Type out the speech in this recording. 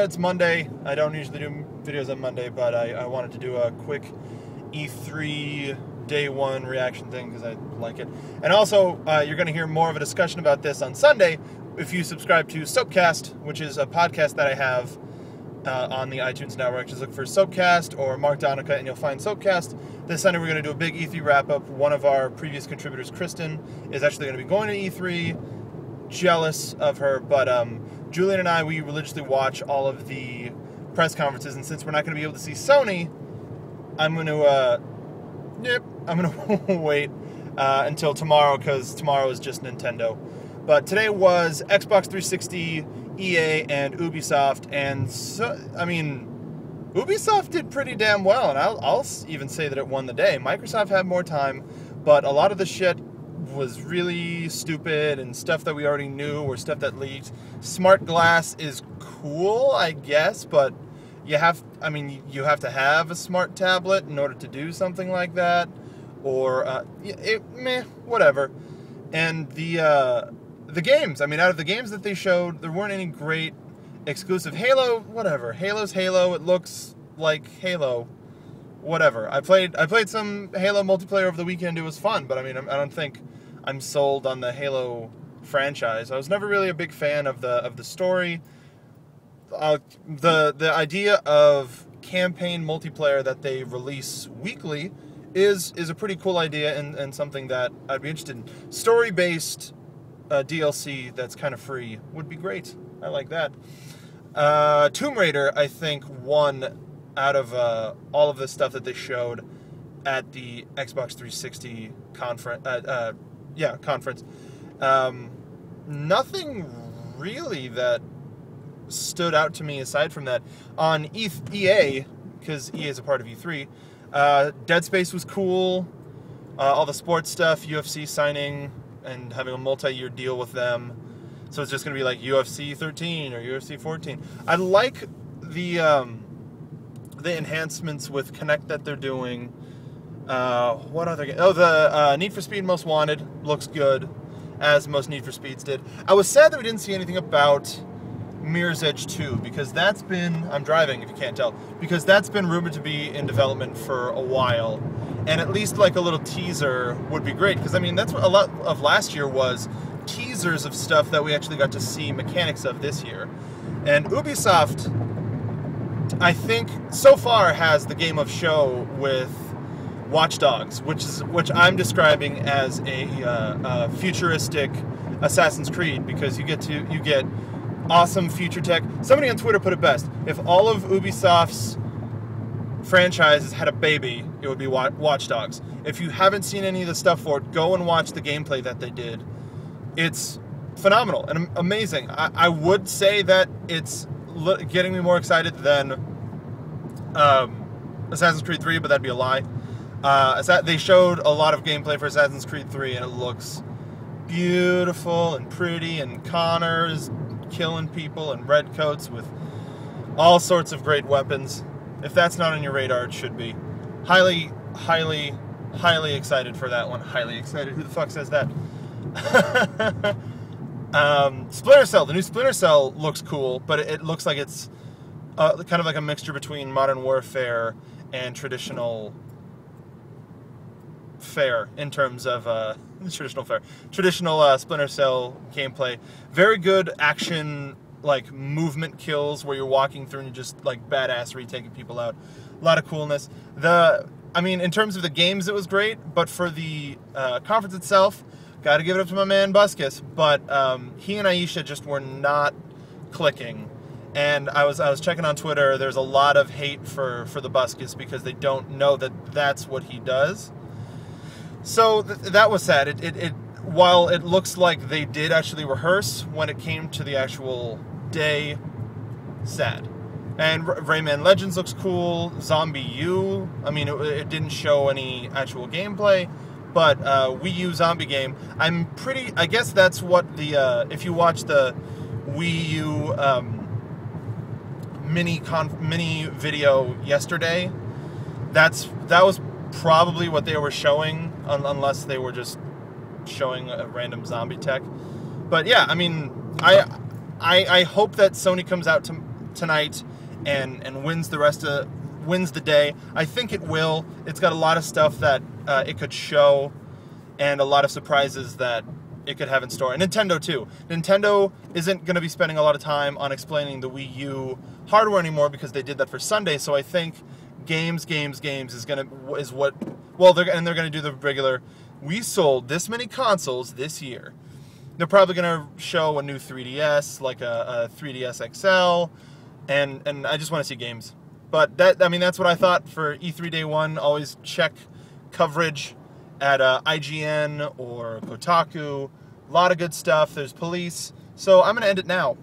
know it's Monday. I don't usually do videos on Monday, but I, I wanted to do a quick E3 day one reaction thing because I like it. And also, uh, you're going to hear more of a discussion about this on Sunday if you subscribe to Soapcast, which is a podcast that I have uh, on the iTunes network. Just look for Soapcast or Mark Donica and you'll find Soapcast. This Sunday, we're going to do a big E3 wrap up. One of our previous contributors, Kristen, is actually going to be going to E3. Jealous of her, but um, Julian and I, we religiously watch all of the press conferences, and since we're not going to be able to see Sony, I'm going to, uh, yep, I'm going to wait uh, until tomorrow because tomorrow is just Nintendo. But today was Xbox 360, EA, and Ubisoft, and so, I mean, Ubisoft did pretty damn well, and I'll, I'll even say that it won the day. Microsoft had more time, but a lot of the shit was really stupid and stuff that we already knew or stuff that leaked. Smart glass is cool, I guess, but you have I mean you have to have a smart tablet in order to do something like that or uh, it, meh, whatever. And the uh, the games, I mean out of the games that they showed, there weren't any great exclusive Halo, whatever. Halo's Halo, it looks like Halo. Whatever. I played I played some Halo multiplayer over the weekend. It was fun, but I mean I don't think I'm sold on the Halo franchise. I was never really a big fan of the of the story. Uh, the the idea of campaign multiplayer that they release weekly is is a pretty cool idea and, and something that I'd be interested in. Story based uh, DLC that's kind of free would be great. I like that. Uh, Tomb Raider, I think, won out of uh, all of the stuff that they showed at the Xbox 360 conference. Yeah, conference. Um, nothing really that stood out to me aside from that. On EA, because EA is a part of E3, uh, Dead Space was cool. Uh, all the sports stuff, UFC signing and having a multi-year deal with them. So it's just going to be like UFC 13 or UFC 14. I like the um, the enhancements with Kinect that they're doing. Uh, what other game? Oh, the uh, Need for Speed Most Wanted looks good, as most Need for Speeds did. I was sad that we didn't see anything about Mirror's Edge 2 because that's been I'm driving if you can't tell because that's been rumored to be in development for a while, and at least like a little teaser would be great because I mean that's what a lot of last year was teasers of stuff that we actually got to see mechanics of this year, and Ubisoft. I think so far has the game of show with Watch Dogs, which is which I'm describing as a, uh, a futuristic Assassin's Creed because you get to you get awesome future tech. Somebody on Twitter put it best: if all of Ubisoft's franchises had a baby, it would be Watch Dogs. If you haven't seen any of the stuff for it, go and watch the gameplay that they did. It's phenomenal and amazing. I, I would say that it's getting me more excited than um, Assassin's Creed 3, but that'd be a lie. Uh, they showed a lot of gameplay for Assassin's Creed 3, and it looks beautiful and pretty, and Connor is killing people in red coats with all sorts of great weapons. If that's not on your radar, it should be. Highly, highly, highly excited for that one. Highly excited. Who the fuck says that? um, Splinter Cell. The new Splinter Cell looks cool, but it, looks like it's uh, kind of like a mixture between Modern Warfare and traditional fare in terms of uh, traditional fare, traditional uh, Splinter Cell gameplay. Very good action, like movement kills where you're walking through and you're just like badassery taking people out. A lot of coolness. The, I mean, in terms of the games, it was great, but for the uh, conference itself, got to give it up to my man Buscus. But um, he and Aisha just were not clicking. And I was I was checking on Twitter. There's a lot of hate for for the Buscus because they don't know that that's what he does so th- that was sad. It, it, it, while it looks like they did actually rehearse when it came to the actual day, sad. And R- Rayman Legends looks cool. ZombiU. I mean, it, it didn't show any actual gameplay, but uh, Wii U zombie game. I'm pretty. I guess that's what the. Uh, if you watch the Wii U um, mini con- mini video yesterday, that's that was probably what they were showing, un- unless they were just showing a random zombie tech. But yeah, I mean, I, I, I hope that Sony comes out to tonight and and wins the rest of wins the day. I think it will. It's got a lot of stuff that uh, it could show, and a lot of surprises that it could have in store. And Nintendo too. Nintendo isn't going to be spending a lot of time on explaining the Wii U hardware anymore because they did that for Sunday. So I think games, games, games is gonna is what. Well, they're and they're gonna do the regular. We sold this many consoles this year. They're probably gonna show a new 3DS, like a, a 3DS XL, and and I just want to see games. But that I mean that's what I thought for E3 Day One. Always check coverage at uh, IGN or Kotaku. A lot of good stuff. There's police. So I'm gonna end it now.